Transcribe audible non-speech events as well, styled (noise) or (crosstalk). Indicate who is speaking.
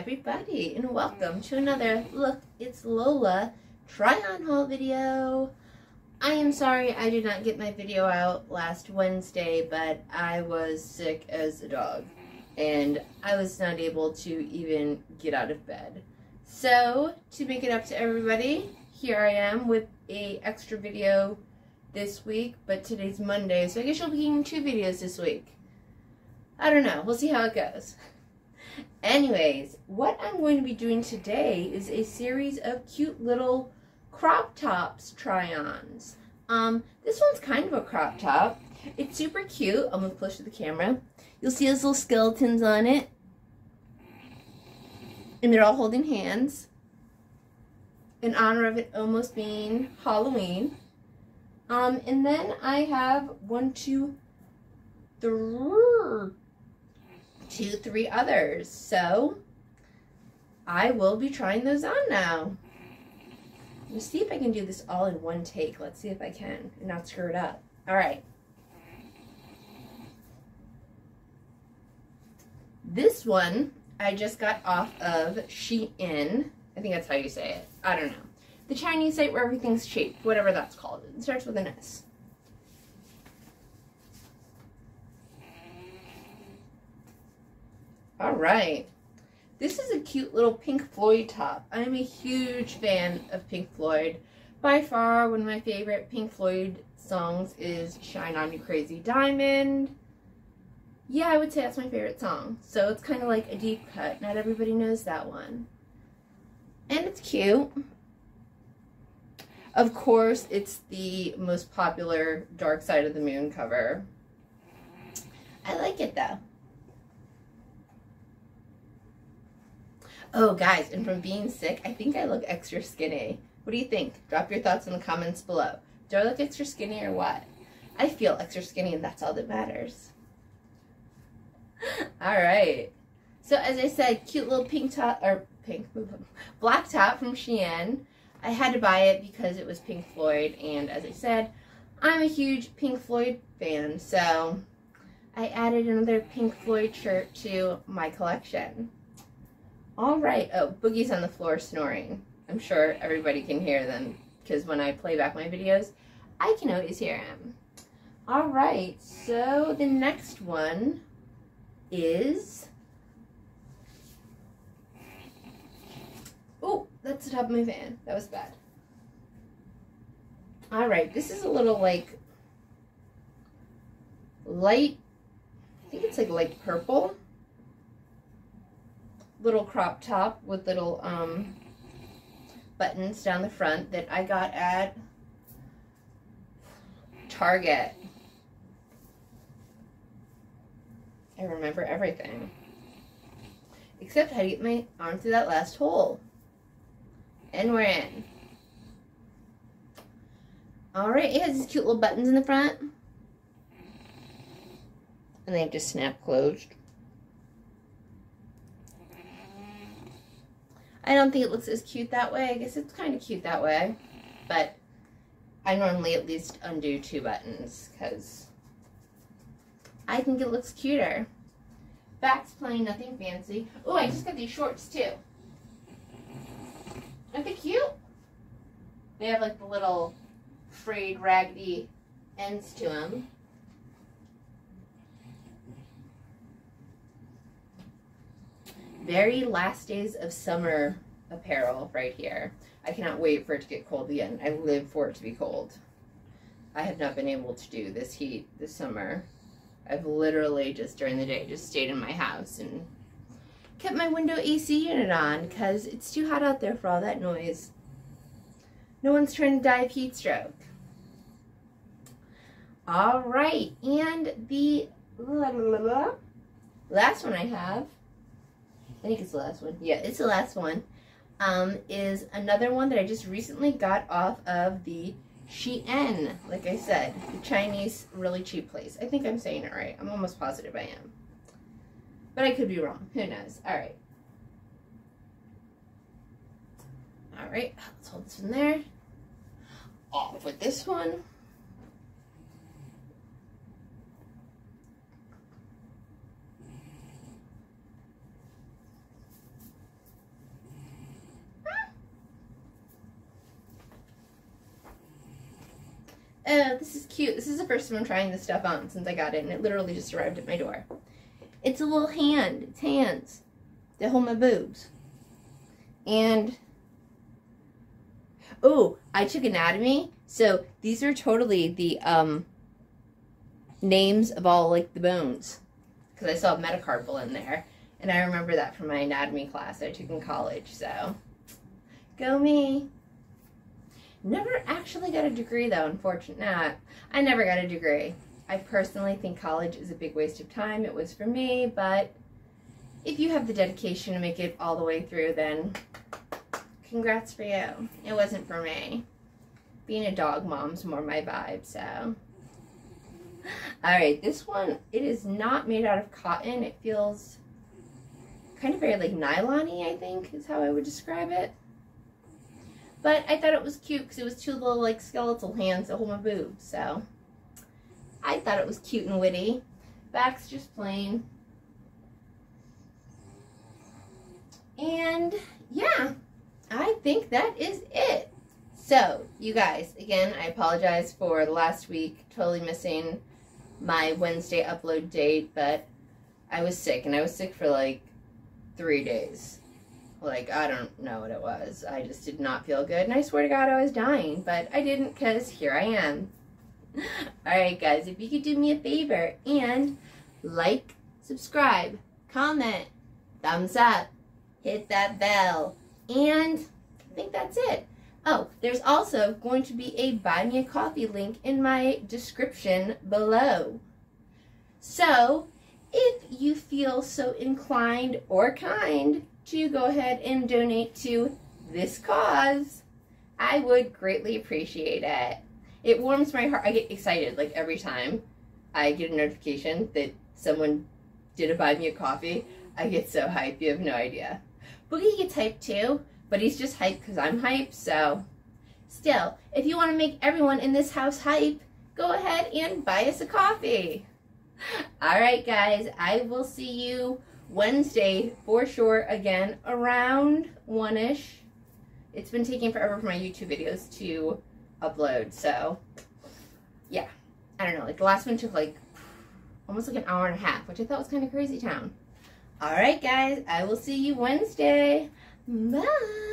Speaker 1: everybody and welcome to another Look It's Lola try on haul video. I am sorry I did not get my video out last Wednesday but I was sick as a dog and I was not able to even get out of bed. So to make it up to everybody here I am with a extra video this week but today's Monday so I guess you'll be getting two videos this week. I don't know. We'll see how it goes. (laughs) Anyways, what I'm going to be doing today is a series of cute little crop tops try-ons. Um, this one's kind of a crop top. It's super cute. I'm going to push to the camera. You'll see those little skeletons on it. And they're all holding hands. In honor of it almost being Halloween. Um, and then I have one, two, three, two, three others. So I will be trying those on now. Let's see if I can do this all in one take. Let's see if I can and not screw it up. All right. This one I just got off of Shein. I think that's how you say it. I don't know. The Chinese site where everything's cheap, whatever that's called. It starts with an S. right. This is a cute little Pink Floyd top. I'm a huge fan of Pink Floyd. By far, one of my favorite Pink Floyd songs is Shine On You Crazy Diamond. Yeah, I would say that's my favorite song. So it's kind of like a deep cut. Not everybody knows that one. And it's cute. Of course, it's the most popular Dark Side of the Moon cover. I like it though. Oh, guys, and from being sick, I think I look extra skinny. What do you think? Drop your thoughts in the comments below. Do I look extra skinny or what? I feel extra skinny, and that's all that matters. (laughs) all right. So, as I said, cute little pink top, or pink, (laughs) black top from Shein. I had to buy it because it was Pink Floyd, and as I said, I'm a huge Pink Floyd fan, so I added another Pink Floyd shirt to my collection. All right. Oh, Boogie's on the floor snoring. I'm sure everybody can hear them because when I play back my videos, I can always hear him. All right. So the next one is... Oh, that's the top of my fan. That was bad. All right. This is a little like light, I think it's like light purple little crop top with little um, buttons down the front that I got at Target. I remember everything. Except how to get my arm through that last hole. And we're in. Alright, it has these cute little buttons in the front. And they to snap closed. I don't think it looks as cute that way. I guess it's kind of cute that way. But I normally at least undo two buttons because I think it looks cuter. Back's plain, nothing fancy. Oh, I just got these shorts too. Aren't they cute? They have like the little frayed, raggedy ends to them. Very last days of summer apparel right here. I cannot wait for it to get cold again. I live for it to be cold. I have not been able to do this heat this summer. I've literally just during the day just stayed in my house and kept my window AC unit on because it's too hot out there for all that noise. No one's trying to die of heat stroke. All right, and the last one I have I think it's the last one. Yeah, it's the last one. Um, is another one that I just recently got off of the Shein, like I said, the Chinese really cheap place. I think I'm saying it right. I'm almost positive I am. But I could be wrong. Who knows? All right. All right, let's hold this one there. Off with this one. Oh, this is cute. This is the first time I'm trying this stuff on since I got it, and it literally just arrived at my door. It's a little hand. It's hands to hold my boobs. And, oh, I took anatomy, so these are totally the um, names of all, like, the bones. Because I saw metacarpal in there. And I remember that from my anatomy class I took in college, so go me. Never actually got a degree though, unfortunately. Nah, I never got a degree. I personally think college is a big waste of time. It was for me, but if you have the dedication to make it all the way through, then congrats for you. It wasn't for me. Being a dog mom's more my vibe, so. Alright, this one, it is not made out of cotton. It feels kind of very like nylon I think is how I would describe it. But I thought it was cute because it was two little like skeletal hands that hold my boobs. So I thought it was cute and witty. Back's just plain. And yeah, I think that is it. So, you guys, again, I apologize for the last week, totally missing my Wednesday upload date, but I was sick, and I was sick for like three days. Like, I don't know what it was. I just did not feel good. And I swear to God, I was dying. But I didn't because here I am. (laughs) Alright, guys, if you could do me a favor and like, subscribe, comment, thumbs up, hit that bell, and I think that's it. Oh, there's also going to be a buy me a coffee link in my description below. So, if you feel so inclined or kind to go ahead and donate to this cause, I would greatly appreciate it. It warms my heart. I get excited like every time I get a notification that someone did a buy me a coffee. I get so hyped, you have no idea. Boogie gets hyped too, but he's just hyped because I'm hyped, so. Still, if you want to make everyone in this house hype, go ahead and buy us a coffee. All right, guys, I will see you Wednesday for sure again around one ish. It's been taking forever for my YouTube videos to upload, so yeah. I don't know, like the last one took like almost like an hour and a half, which I thought was kind of crazy town. All right, guys, I will see you Wednesday. Bye.